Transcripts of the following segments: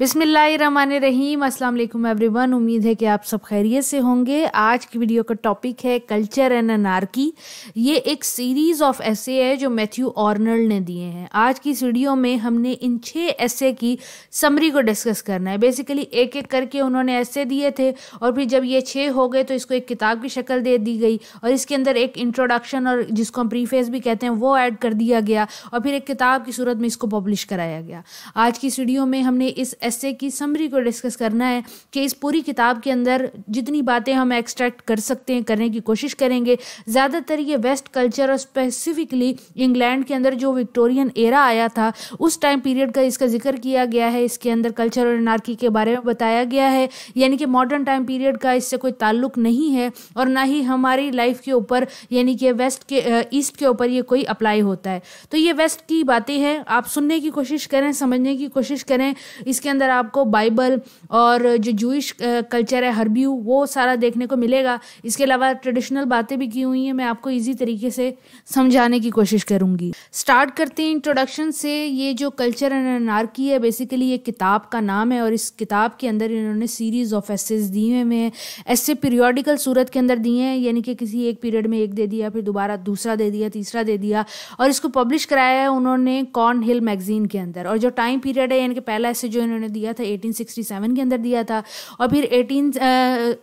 बिसमीम अस्सलाम एवरीवन। उम्मीद है कि आप सब खैरियत से होंगे। आज की वीडियो का टॉपिक है कल्चर एंड अनारकी ये एक सीरीज़ ऑफ़ ऐसे है जो मैथ्यू ऑर्नल्ड ने दिए हैं। आज की इस वीडियो में हमने इन छः ऐसे की समरी को डिस्कस करना है। बेसिकली एक एक करके उन्होंने ऐसे दिए थे और फिर जब ये छः हो गए तो इसको एक किताब की शक्ल दे दी गई और इसके अंदर एक इंट्रोडक्शन और जिसको हम प्रीफेस भी कहते हैं, वो ऐड कर दिया गया और फिर एक किताब की सूरत में इसको पब्लिश कराया गया। आज की इस वीडियो में हमने इस ऐसे की समरी को डिस्कस करना है कि इस पूरी किताब के अंदर जितनी बातें हम एक्सट्रैक्ट कर सकते हैं, करने की कोशिश करेंगे। ज़्यादातर ये वेस्ट कल्चर और स्पेसिफिकली इंग्लैंड के अंदर जो विक्टोरियन एरा आया था, उस टाइम पीरियड का इसका ज़िक्र किया गया है। इसके अंदर कल्चर और नार्की के बारे में बताया गया है। यानी कि मॉडर्न टाइम पीरियड का इससे कोई ताल्लुक नहीं है और ना ही हमारी लाइफ के ऊपर, यानी कि वेस्ट के ईस्ट के ऊपर ये कोई अप्लाई होता है। तो ये वेस्ट की बातें हैं। आप सुनने की कोशिश करें, समझने की कोशिश करें। इसके अंदर आपको बाइबल और जो जूश कल्चर है हरब्यू वो सारा देखने को मिलेगा। इसके अलावा ट्रेडिशनल बातें भी की हुई हैं, मैं आपको इजी तरीके से समझाने की कोशिश करूँगी। स्टार्ट करते हैं इंट्रोडक्शन से। ये जो कल्चर एंड अनारकी है बेसिकली ये किताब का नाम है और इस किताब के अंदर इन्होंने सीरीज़ ऑफ़ एसेस दिए हुए हैं। ऐसे पीरियोडिकल सूरत के अंदर दिए हैं, यानी कि किसी एक पीरियड में एक दे दिया, फिर दोबारा दूसरा दे दिया, तीसरा दे दिया और इसको पब्लिश कराया है उन्होंने कॉर्न हिल मैगजीन के अंदर। और जो टाइम पीरियड है, यानी कि पहला ऐसे जो इन्होंने दिया था 1867 के अंदर दिया था और फिर 18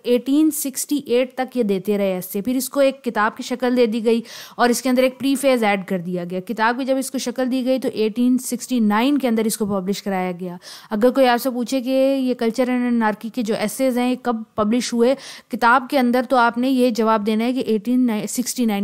1868 तक ये देते रहे ऐसे। फिर इसको एक किताब की शक्ल दे दी गई और इसके अंदर एक प्री फ़ेज़ ऐड कर दिया गया। किताब की जब इसको शक्ल दी गई तो 1869 के अंदर इसको पब्लिश कराया गया। अगर कोई आपसे पूछे कि ये कल्चर एंड नार्की के जो एसेज हैं कब पब्लिश हुए? किताब के अंदर तो आपने ये जवाब देना है कि एटीन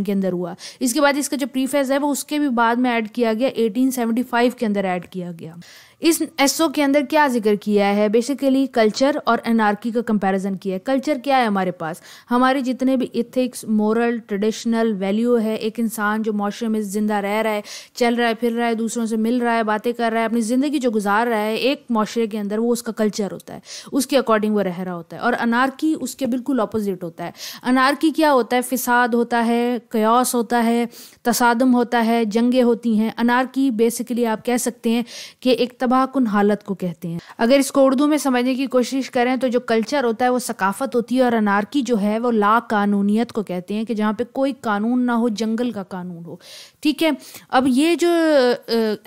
के अंदर हुआ। इसके बाद इसका जो प्रीफेज है, वो उसके भी बाद में ऐड किया गया 1875 के अंदर ऐड किया गया। इस एसओ के अंदर क्या ज़िक्र किया है? बेसिकली कल्चर और एनार्की का कंपैरिजन किया है। कल्चर क्या है हमारे पास? हमारे जितने भी इथिक्स मोरल ट्रेडिशनल वैल्यू है, एक इंसान जो माशरे में ज़िंदा रह रहा है, चल रहा है, फिर रहा है, दूसरों से मिल रहा है, बातें कर रहा है, अपनी ज़िंदगी जो गुजार रहा है, एक माशरे के अंदर वो उसका कल्चर होता है। उसके अकॉर्डिंग वो रह रहा होता है। और अनारकी उसके बिल्कुल अपोजिट होता है। अनारकी क्या होता है? फिसाद होता है कयास होता है, तसादम होता है, जंगें होती हैं। अनारकी बेसिकली आप कह सकते हैं कि एक तबाहकुन हालत को कहते हैं। अगर इसको उर्दू में समझने की कोशिश करें तो जो कल्चर होता है, वो सकाफत होती है और अनारकी जो है, वो ला कानूनीत को कहते हैं कि जहाँ पे कोई कानून ना हो, जंगल का कानून हो। ठीक है? अब ये जो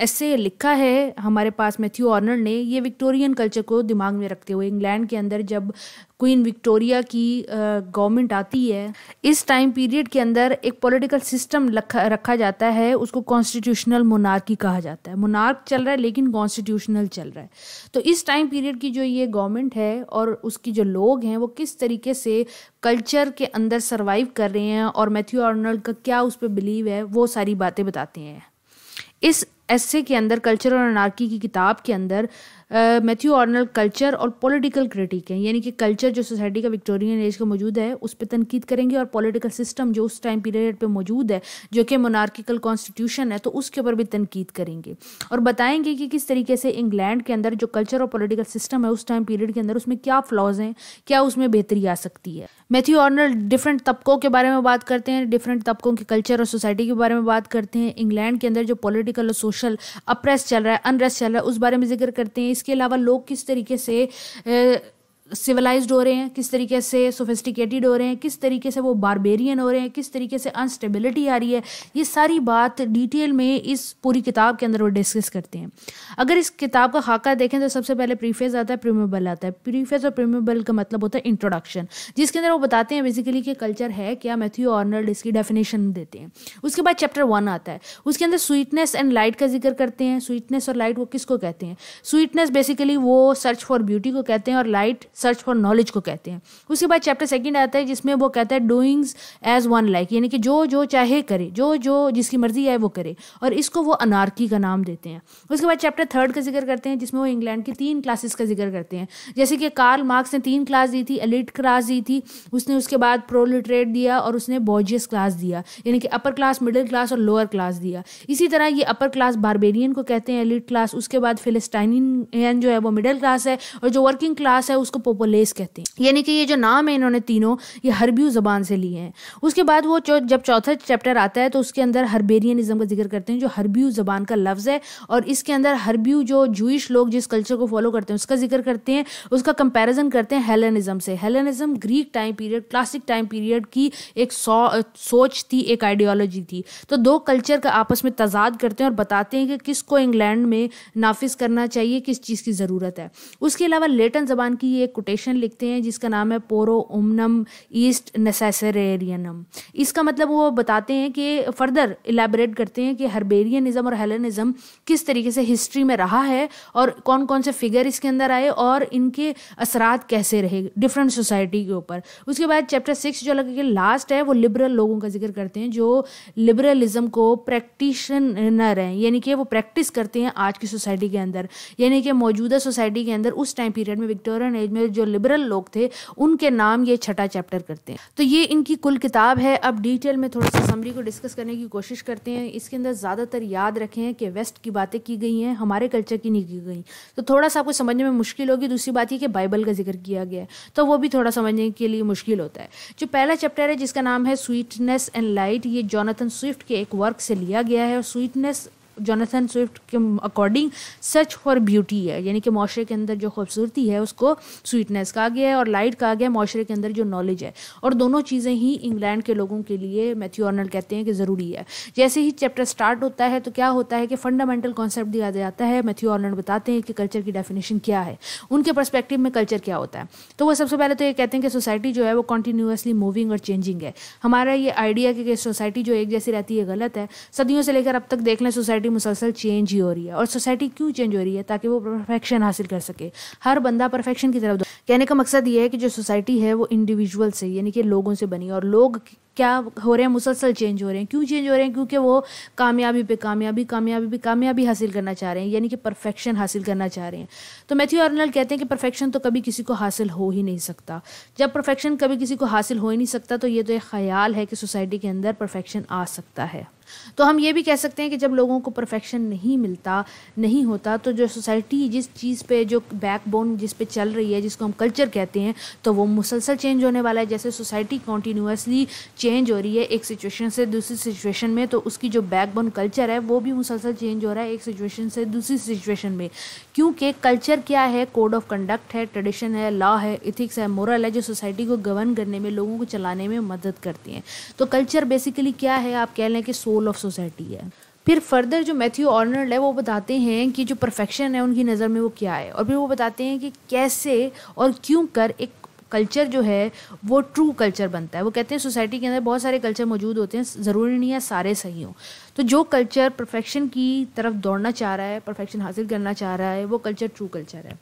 ऐसे लिखा है हमारे पास, मैथ्यू ऑर्नर ने, ये विक्टोरियन कल्चर को दिमाग में रखते हुए, इंग्लैंड के अंदर जब क्वीन विक्टोरिया की गवर्नमेंट आती है, इस टाइम पीरियड के अंदर एक पॉलिटिकल सिस्टम रखा जाता है, उसको कॉन्स्टिट्यूशनल मोनार्की कहा जाता है। मोनार्क चल रहा है, लेकिन कॉन्स्टिट्यूशनल चल रहा है। तो इस टाइम पीरियड की जो ये गवर्नमेंट है, और उसकी जो लोग हैं, वो किस तरीके से कल्चर के अंदर सर्वाइव कर रहे हैं, और मैथ्यू आर्नल्ड का क्या उस पर बिलीव है, वो सारी बातें बताते हैं। इस एसे के अंदर कल्चर और अनार्की की किताब के अंदर मैथ्यू ऑर्नल कल्चर और पॉलिटिकल क्रिटिक है। यानी कि कल्चर जो सोसाइटी का विक्टोरियन एज का मौजूद है, उस पर तनकीद करेंगे और पॉलिटिकल सिस्टम जो उस टाइम पीरियड पे मौजूद है, जो कि मोनार्किकल कॉन्स्टिट्यूशन है तो उसके ऊपर भी तनकीद करेंगे। और बताएँगे कि किस तरीके से इंग्लैंड के अंदर जो कल्चर और पॉलिटिकल सिस्टम है, उस टाइम पीरियड के अंदर उसमें क्या फ्लॉज हैं, क्या उसमें बेहतरी आ सकती है। मैथ्यू ऑर्नल डिफरेंट तबकों के बारे में बात करते हैं डिफरेंट तबकों के कल्चर और सोसाइटी के बारे में बात करते हैं। इंग्लैंड के अंदर जो पॉलिटिकल और सोशल अप्रेस चल रहा है अनरेस्ट चल रहा है, उस बारे में ज़िक्र करते हैं। इसके अलावा लोग किस तरीके से सिविलाइज्ड हो रहे हैं, किस तरीके से सोफिस्टिकेटेड हो रहे हैं, किस तरीके से वो बारबेरियन हो रहे हैं, किस तरीके से अनस्टेबिलिटी आ रही है, ये सारी बात डिटेल में इस पूरी किताब के अंदर वो डिस्कस करते हैं। अगर इस किताब का खाका देखें तो सबसे पहले प्रीफेस आता है प्रीमेबल आता है। प्रीफेस और प्रीमेबल का मतलब होता है इंट्रोडक्शन जिसके अंदर वो बताते हैं बेसिकली कि कल्चर है क्या मैथ्यू ऑर्नल्ड इसकी डेफिनेशन देते हैं। उसके बाद चैप्टर वन आता है। उसके अंदर स्वीटनेस एंड लाइट का ज़िक्र करते हैं। स्वीटनेस और लाइट वो किसको कहते हैं? स्वीटनेस बेसिकली वो सर्च फॉर ब्यूटी को कहते हैं और लाइट सर्च फॉर नॉलेज को कहते हैं। उसके बाद चैप्टर सेकंड आता है जिसमें वो कहता है डूइंग्स एज वन लाइक यानी कि जो जो चाहे करे, जो जो जिसकी मर्ज़ी है वो करे, और इसको वो अनारकी का नाम देते हैं। उसके बाद चैप्टर थर्ड का ज़िक्र करते हैं, जिसमें वो इंग्लैंड की तीन क्लासेस का ज़िक्र करते हैं। जैसे कि कार्ल मार्क्स ने तीन क्लास दी थी एलिट क्लास दी थी, उसने उसके बाद प्रोलिट्रेट दिया और उसने बॉजियस क्लास दिया, यानी कि अपर क्लास मिडिल क्लास और लोअर क्लास दिया। इसी तरह ये अपर क्लास बारबेरियन को कहते हैं एलिट क्लास उसके बाद फिलिस्टाइनियन जो है वो मिडिल क्लास है, और जो वर्किंग क्लास है उसको पोपोलेस कहते हैं। यानी कि ये जो नाम है इन्होंने तीनों, ये हरब्यू जबान से लिए हैं। उसके बाद वो जब चौथा चैप्टर आता है तो उसके अंदर हर्बेरियनिज्म का ज़िक्र करते हैं, जो हरब्यू जबान का लफ्ज़ है। और इसके अंदर हरब्यू जो जूश लोग जिस कल्चर को फॉलो करते हैं, उसका ज़िक्र करते हैं, उसका कंपेरिजन करते हैं हेलेनिज्म से। Hellenism Greek time period classic time period की एक सोच थी, एक आइडियोलॉजी थी। तो दो कल्चर का आपस में तजाद करते हैं और बताते हैं कि किसको इंग्लैंड में नाफिज करना चाहिए, किस चीज़ की ज़रूरत है। उसके अलावा लेटन ज़बान की एक कोटेशन लिखते हैं, जिसका नाम है पोरो उमनम ईस्ट नेसेसरेरियनम। इसका मतलब वो बताते हैं कि फर्दर इलेबरेट करते हैं कि हर्बेरियनिज्म और हेलेनिज्म किस तरीके से हिस्ट्री में रहा है और कौन कौन से फिगर इसके अंदर आए और इनके असरात कैसे रहे डिफरेंट सोसाइटी के ऊपर। उसके बाद चैप्टर सिक्स जो लगे लास्ट है, वो लिबरल लोगों का ज़िक्र करते हैं, जो लिबरलिज्म को प्रैक्टिशनर हैं, यानी कि वो प्रैक्टिस करते हैं आज की सोसाइटी के अंदर। यानी कि मौजूदा सोसाइटी के अंदर उस टाइम पीरियड में विक्टोरियन एज में जो लिबरल लोग थे, उनके नाम ये छठा चैप्टर करते हैं। तो ये इनकी कुल किताब है। अब डिटेल में थोड़ा सा समरी को डिस्कस करने की कोशिश करते हैं। इसके अंदर ज़्यादातर याद रखें कि वेस्ट की बातें की गई हैं, हमारे कल्चर की नहीं की गई। तो थोड़ा सा आपको समझने में मुश्किल होगी, दूसरी बात ये कि बाइबल का ज़िक्र किया गया है। तो वो भी थोड़ा समझने के लिए मुश्किल होता है। जो पहला चैप्टर है, जिसका नाम है स्वीटनेस एंड लाइट ये जॉनथन स्विफ्ट के एक वर्क से लिया गया है और स्वीटनेस जोनाथन स्विफ्ट के अकॉर्डिंग सच फॉर ब्यूटी है, यानी कि माशरे के अंदर जो खूबसूरती है, उसको स्वीटनेस कहा गया है और लाइट कहा गया है, माशरे के अंदर जो नॉलेज है। और दोनों चीज़ें ही इंग्लैंड के लोगों के लिए मैथ्यू ऑर्नल कहते हैं कि ज़रूरी है। जैसे ही चैप्टर स्टार्ट होता है तो क्या होता है कि फंडामेंटल कॉन्सेप्ट दिया जाता है। मैथ्यू ऑर्नल बताते हैं कि कल्चर की डेफिनेशन क्या है। उनके परस्पेक्टिव में कल्चर क्या होता है। तो वो सबसे पहले तो ये कहते हैं कि सोसाइटी जो है, वो कॉन्टीन्यूसली मूविंग और चेंजिंग है। हमारा ये आइडिया कि सोसाइटी जो एक जैसी रहती है गलत है। सदियों से लेकर अब तक देख लें सोसाइटी मुसलसल चेंज ही हो रही है और सोसाइटी क्यों चेंज हो रही है ताकि वो परफेक्शन हासिल कर सके? हर बंदा परफेक्शन की तरफ़ कहने का मकसद ये है कि जो सोसाइटी है वो इंडिविजुअल से, यानी कि लोगों से बनी और लोग क्या हो रहे हैं? मुसलसल चेंज हो रहे हैं। क्यों चेंज हो रहे हैं? क्योंकि वो कामयाबी पे कामयाबी कामयाबी पे कामयाबी हासिल करना चाह रहे हैं, यानी कि परफेक्शन हासिल करना चाह रहे हैं। तो मैथ्यू अर्नल कहते हैं कि परफेक्शन तो कभी किसी को हासिल हो ही नहीं सकता। जब परफेक्शन कभी किसी को हासिल हो ही नहीं सकता तो ये तो एक ख्याल है कि सोसाइटी के अंदर परफेक्शन आ सकता है। तो हम ये भी कह सकते हैं कि जब लोगों को परफेक्शन नहीं मिलता, नहीं होता तो जो सोसाइटी जिस चीज़ पे, जो बैकबोन जिस पे चल रही है, जिसको हम कल्चर कहते हैं तो वो मुसलसल चेंज होने वाला है। जैसे सोसाइटी कॉन्टीन्यूसली चेंज हो रही है एक सिचुएशन से दूसरी सिचुएशन में तो उसकी जो बैकबोन कल्चर है, वो भी मुसलसल चेंज हो रहा है एक सिचुएशन से दूसरी सिचुएशन में। क्योंकि कल्चर क्या है? कोड ऑफ़ कंडक्ट है ट्रेडिशन है लॉ है इथिक्स है मोरल है, जो सोसाइटी को गवर्न करने में, लोगों को चलाने में मदद करती हैं। तो कल्चर बेसिकली क्या है? आप कह लें कि सोल ऑफ़ सोसाइटी है। फिर फर्दर जो मैथ्यू ऑर्नर्ड है, वो बताते हैं कि जो परफेक्शन है, उनकी नज़र में वो क्या है? और फिर वो बताते हैं कि कैसे और क्यों कर एक कल्चर जो है, वो ट्रू कल्चर बनता है। वो कहते हैं, सोसाइटी के अंदर बहुत सारे कल्चर मौजूद होते हैं, ज़रूरी नहीं है सारे सही हों। तो जो कल्चर परफेक्शन की तरफ़ दौड़ना चाह रहा है परफेक्शन हासिल करना चाह रहा है, वो कल्चर ट्रू कल्चर है।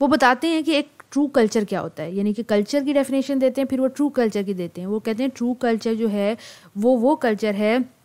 वो बताते हैं कि एक ट्रू कल्चर क्या होता है, यानी कि कल्चर की डेफिनेशन देते हैं, फिर वो ट्रू कल्चर की देते हैं। वो कहते हैं ट्रू कल्चर जो है, वो वो कल्चर है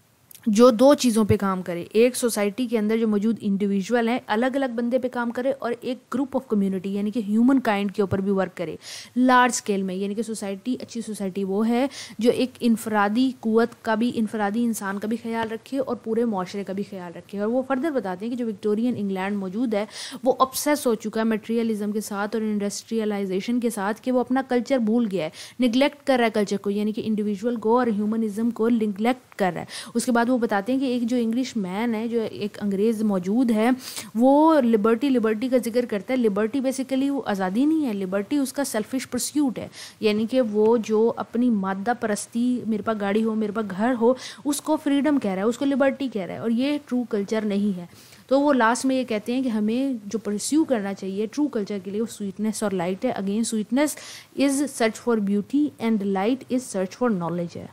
जो दो चीज़ों पे काम करे। एक सोसाइटी के अंदर जो मौजूद इंडिविजुअल हैं अलग अलग बंदे पे काम करे और एक ग्रुप ऑफ़ कम्युनिटी यानी कि ह्यूमन काइंड के ऊपर भी वर्क करे। लार्ज स्केल में, यानी कि सोसाइटी, अच्छी सोसाइटी वो है, जो एक इनफरादी कुत का भी इनफरादी इंसान का भी ख्याल रखे और पूरे माशरे का भी ख्याल रखे। और वो फर्दर बताते हैं कि जो विक्टोरियन इंग्लैंड मौजूद है, वो अपसेस हो चुका है मटेरियलिज्म के साथ और इंडस्ट्रियलाइजेशन के साथ कि वो अपना कल्चर भूल गया है। निगलेक्ट कर रहा है कल्चर को, यानी कि इंडिविजुअल को और ह्यूमनिज्म को निगलेक्ट कर रहा है। उसके बाद वो बताते हैं कि एक जो इंग्लिश मैन है, जो एक अंग्रेज़ मौजूद है, वो लिबर्टी लिबर्टी का ज़िक्र करता है। लिबर्टी बेसिकली वो आज़ादी नहीं है लिबर्टी उसका सेल्फिश प्रस्यूट है। यानी कि वो जो अपनी मादा परस्ती, मेरे पास गाड़ी हो, मेरे पास घर हो, उसको फ्रीडम कह रहा है, उसको लिबर्टी कह रहा है और ये ट्रू कल्चर नहीं है। तो वो लास्ट में ये कहते हैं कि हमें जो परस्यू करना चाहिए ट्रू कल्चर के लिए वो स्वीटनेस और लाइट है। Again sweetness is search for beauty and light is search for knowledge है।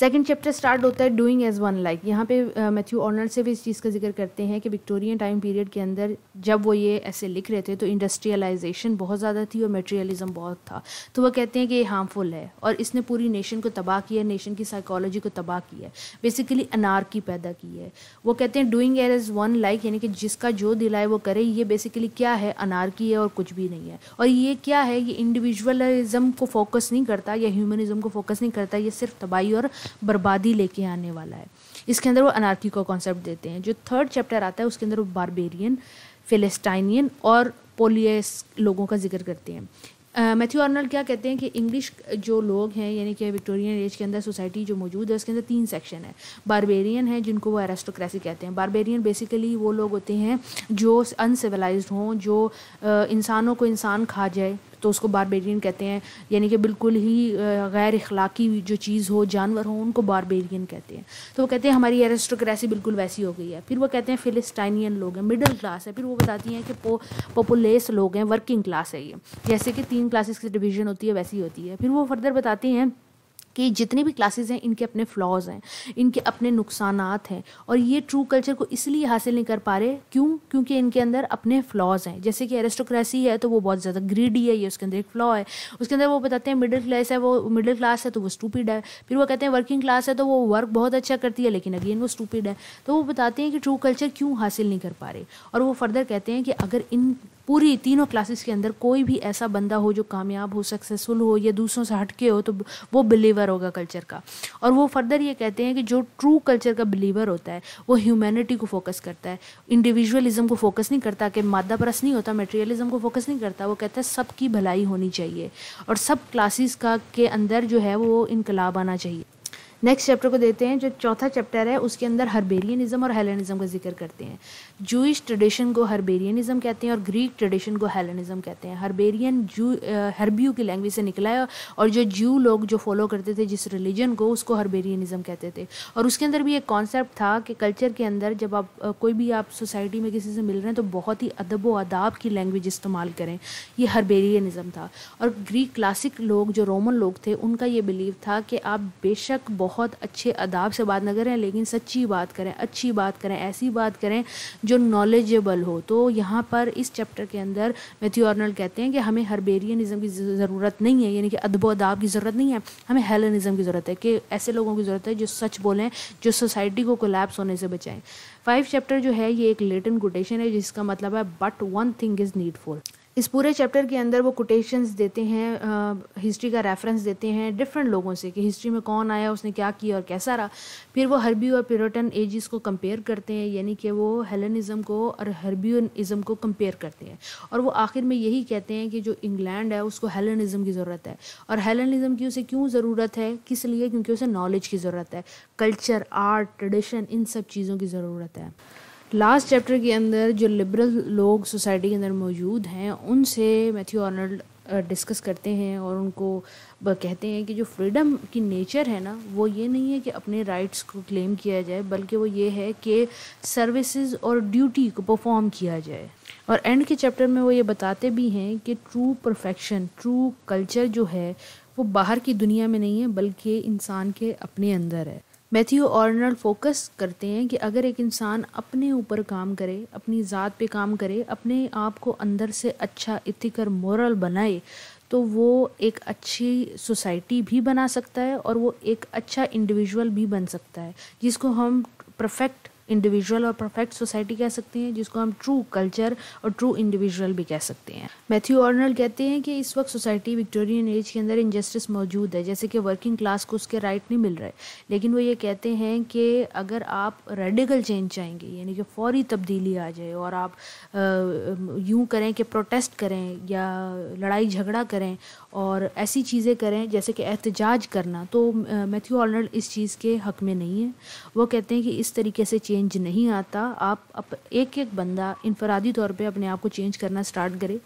सेकेंड चैप्टर स्टार्ट होता है डूइंग एज वन लाइक यहाँ पे मैथ्यू ऑनर से भी इस चीज़ का ज़िक्र करते हैं कि विक्टोरियन टाइम पीरियड के अंदर जब वो ये ऐसे लिख रहे थे तो इंडस्ट्रियलाइजेशन बहुत ज़्यादा थी और मेटेरियलिज्म बहुत था। तो वो कहते हैं कि ये हार्मफुल है और इसने पूरी नेशन को तबाह किया नेशन की साइकोलॉजी को तबाह किया है। बेसिकली अनारकी पैदा की है। वो कहते हैं डूइंग एज वन लाइक यानी कि जिसका जो दिल आए वो करे, ये बेसिकली क्या है? अनारकी है और कुछ भी नहीं है। और ये क्या है? ये इंडिविजुअलिज्म को फोकस नहीं करता या ह्यूमनिज्म को फोकस नहीं करता, ये सिर्फ़ तबाही और बर्बादी लेके आने वाला है। इसके अंदर वो अनारकी का कॉन्सेप्ट देते हैं। जो थर्ड चैप्टर आता है, उसके अंदर वो बारबेरियन फिलिस्टाइनियन और पोलियस लोगों का ज़िक्र करते हैं। मैथ्यू आर्नल्ड क्या कहते हैं कि इंग्लिश जो लोग हैं, यानी कि विक्टोरियन एज के अंदर सोसाइटी जो मौजूद है, उसके अंदर तीन सेक्शन है। बारबेरियन है, जिनको वो एरेस्टोक्रेसी कहते हैं। बारबेरियन बेसिकली वो लोग होते हैं जो अनसिविलाइज हों, जो इंसानों को इंसान खा जाए। तो उसको बारबेरियन कहते हैं। यानी कि बिल्कुल ही गैर अखलाकी जो चीज़ हो, जानवर हो, उनको बारबेरियन कहते हैं। तो वो कहते हैं, हमारी एरेस्टोक्रेसी बिल्कुल वैसी हो गई है। फिर वो कहते हैं फिलिस्टाइनियन लोग हैं मिडिल क्लास है। फिर वो बताती हैं कि पॉपुलेस लोग हैं वर्किंग क्लास है ये। जैसे कि तीन क्लासेस की डिवीज़न होती है, वैसी होती है। फिर वो फर्दर बताती हैं कि जितने भी क्लासेस हैं, इनके अपने फ्लॉज हैं, इनके अपने नुकसान हैं और ये ट्रू कल्चर को इसलिए हासिल नहीं कर पा रहे क्यों? क्योंकि इनके अंदर अपने फ्लॉज हैं। जैसे कि एरिस्टोक्रेसी है तो वो बहुत ज़्यादा ग्रीडी है, ये उसके अंदर एक फ्लॉ है। उसके अंदर वो बताते हैं मिडिल क्लास है, वो मिडिल क्लास है तो वो स्टूपिड है। फिर वो कहते हैं वर्किंग क्लास है तो वो वर्क बहुत अच्छा करती है, लेकिन अगेन वो स्टूपिड है। तो वो बताते हैं कि ट्रू कल्चर क्यों हासिल नहीं कर पा रहे? और वो फर्दर कहते हैं कि अगर इन पूरी तीनों क्लासेस के अंदर कोई भी ऐसा बंदा हो जो कामयाब हो सक्सेसफुल हो या दूसरों से हटके हो तो वो बिलीवर होगा कल्चर का। और वो फर्दर ये कहते हैं कि जो ट्रू कल्चर का बिलीवर होता है, वो ह्यूमैनिटी को फोकस करता है। इंडिविजुअलिज्म को फोकस नहीं करता कि मादा परस नहीं होता मेटेरियलिज्म को फोकस नहीं करता, वो कहता है सबकी भलाई होनी चाहिए। और सब क्लासेस का के अंदर जो है वो इनकलाब आना चाहिए। नेक्स्ट चैप्टर को देते हैं, जो चौथा चैप्टर है, उसके अंदर हर्बेरियनिज्म और हेलेनिज्म का ज़िक्र करते हैं। जूइश ट्रेडिशन को हर्बेरियनिज्म कहते हैं और ग्रीक ट्रेडिशन को हेलेनिज्म कहते हैं। हर्बेरियन जू हर्बियो की लैंग्वेज से निकला है और जो जू लोग जो फॉलो करते थे, जिस रिलीजन को, उसको हर्बेरियनिज्म कहते थे। और उसके अंदर भी एक कॉन्सेप्ट था कि कल्चर के अंदर जब आप कोई भी आप सोसाइटी में किसी से मिल रहे हैं तो बहुत ही अदब व अदाब की लैंग्वेज इस्तेमाल करें। ये हर्बेरियनिज्म था। और ग्रीक क्लासिक लोग, जो रोमन लोग थे, उनका ये बिलीव था कि आप बेशक बहुत अच्छे अदाब से बात ना करें, लेकिन सच्ची बात करें, अच्छी बात करें, ऐसी बात करें जो नॉलेजेबल हो। तो यहाँ पर इस चैप्टर के अंदर मैथ्यू कहते हैं कि हमें हर्बेरियनिज़म की ज़रूरत नहीं है, यानी कि अदब अदाब की ज़रूरत नहीं है, हमें हेलनिज़म की ज़रूरत है कि ऐसे लोगों की ज़रूरत है जो सच बोलें, जो सोसाइटी को कोलैप्स होने से बचाएँ। फाइव चैप्टर जो है, ये एक लेटन कोटेशन है, जिसका मतलब है but one thing is needful इस पूरे चैप्टर के अंदर वो कोटेशंस देते हैं हिस्ट्री का रेफरेंस देते हैं डिफरेंट लोगों से कि हिस्ट्री में कौन आया, उसने क्या किया और कैसा रहा। फिर वो हर्बी और पिरोटन एजिस को कंपेयर करते हैं, यानी कि वो हेलनिज़म को और हर्बियनिज़म को कंपेयर करते हैं। और वो आखिर में यही कहते हैं कि जो इंग्लैंड है, उसको हेलनिज़म की ज़रूरत है। और हेलनिज़म की उसे क्यों ज़रूरत है? किस लिए? क्योंकि उसे नॉलेज की ज़रूरत है। कल्चर आर्ट ट्रेडिशन इन सब चीज़ों की ज़रूरत है। लास्ट चैप्टर के अंदर जो लिबरल लोग सोसाइटी के अंदर मौजूद हैं, उनसे मैथ्यू आर्नल्ड डिस्कस करते हैं और उनको कहते हैं कि जो फ्रीडम की नेचर है ना, वो ये नहीं है कि अपने राइट्स को क्लेम किया जाए, बल्कि वो ये है कि सर्विसेज़ और ड्यूटी को परफॉर्म किया जाए। और एंड के चैप्टर में वो ये बताते भी हैं कि ट्रू परफेक्शन ट्रू कल्चर जो है, वो बाहर की दुनिया में नहीं है, बल्कि इंसान के अपने अंदर है। मैथ्यू ऑर्नल फोकस करते हैं कि अगर एक इंसान अपने ऊपर काम करे, अपनी ज़ात पे काम करे, अपने आप को अंदर से अच्छा इथिकर, मॉरल बनाए तो वो एक अच्छी सोसाइटी भी बना सकता है और वो एक अच्छा इंडिविजुअल भी बन सकता है, जिसको हम परफेक्ट इंडिविजुअल और परफेक्ट सोसाइटी कह सकते हैं, जिसको हम ट्रू कल्चर और ट्रू इंडिविजुअल भी कह सकते हैं। मैथ्यू ऑर्नल कहते हैं कि इस वक्त सोसाइटी विक्टोरियन एज के अंदर इनजस्टिस मौजूद है, जैसे कि वर्किंग क्लास को उसके राइट नहीं मिल रहे लेकिन वो ये कहते हैं कि अगर आप रेडिकल चेंज चाहेंगे, यानी कि फौरी तब्दीली आ जाए और आप यूँ करें कि प्रोटेस्ट करें या लड़ाई झगड़ा करें और ऐसी चीज़ें करें, जैसे कि एहतजाज करना तो मैथ्यू ऑर्नल इस चीज़ के हक में नहीं है। वो कहते हैं कि इस तरीके से चेंज चेंज नहीं आता, आप अप एक एक बंदा इनफरादी तौर पे अपने आप को चेंज करना स्टार्ट करे।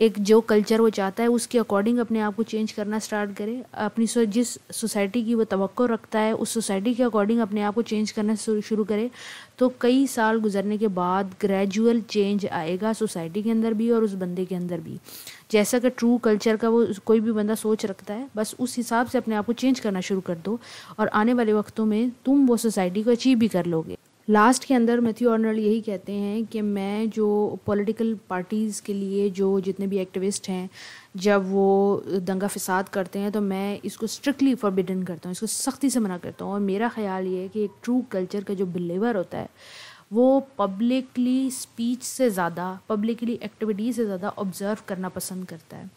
एक जो कल्चर वो चाहता है, उसके अकॉर्डिंग अपने आप को चेंज करना स्टार्ट करे। अपनी सो, जिस सोसाइटी की वो तो रखता है, उस सोसाइटी के अकॉर्डिंग अपने आप को चेंज करना शुरू करे। तो कई साल गुजरने के बाद ग्रेजुअल चेंज आएगा सोसाइटी के अंदर भी और उस बंदे के अंदर भी। जैसा कि ट्रू कल्चर का वो कोई भी बंदा सोच रखता है, बस उस हिसाब से अपने आप को चेंज करना शुरू कर दो। और आने वाले वक्तों में तुम वो सोसाइटी को अचीव भी कर लोगे। लास्ट के अंदर मैथ्यू ऑर्नल यही कहते हैं कि मैं जो पॉलिटिकल पार्टीज़ के लिए जो जितने भी एक्टिविस्ट हैं, जब वो दंगा फसाद करते हैं तो मैं इसको स्ट्रिक्टली फॉरबिडन करता हूँ, इसको सख्ती से मना करता हूँ। और मेरा ख्याल ये है कि एक ट्रू कल्चर का जो बिलीवर होता है, वो पब्लिकली स्पीच से ज़्यादा पब्लिकली एक्टिविटी से ज़्यादा ऑब्ज़र्व करना पसंद करता है।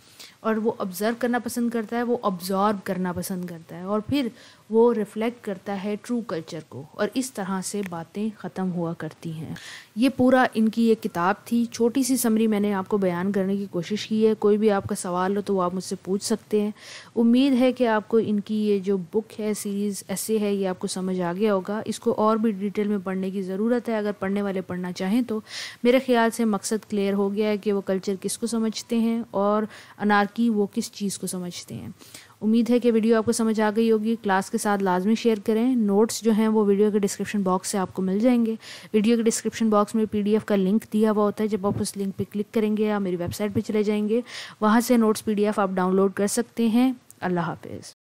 और वो ऑब्ज़र्व करना पसंद करता है, वो ऑब्ज़ॉर्व करना पसंद करता है। और फिर वो रिफ्लेक्ट करता है ट्रू कल्चर को और इस तरह से बातें ख़त्म हुआ करती हैं। ये पूरा इनकी ये किताब थी। छोटी सी समरी मैंने आपको बयान करने की कोशिश की है। कोई भी आपका सवाल हो तो आप मुझसे पूछ सकते हैं। उम्मीद है कि आपको इनकी ये जो बुक है सीरीज़ ऐसे है, ये आपको समझ आ गया होगा। इसको और भी डिटेल में पढ़ने की ज़रूरत है। अगर पढ़ने वाले पढ़ना चाहें तो मेरे ख्याल से मकसद क्लियर हो गया है कि वो कल्चर किसको समझते हैं और अनारकी वो किस चीज़ को समझते हैं। उम्मीद है कि वीडियो आपको समझ आ गई होगी। क्लास के साथ लाजमी शेयर करें। नोट्स जो हैं वो वीडियो के डिस्क्रिप्शन बॉक्स से आपको मिल जाएँगे। वीडियो के डिस्क्रिप्शन बॉक्स में पीडीएफ का लिंक दिया हुआ होता है। जब आप उस लिंक पर क्लिक करेंगे या मेरी वेबसाइट पर चले जाएँगे। वहाँ से नोट्स पी आप डाउनलोड कर सकते हैं। अल्लाह हाफिज़।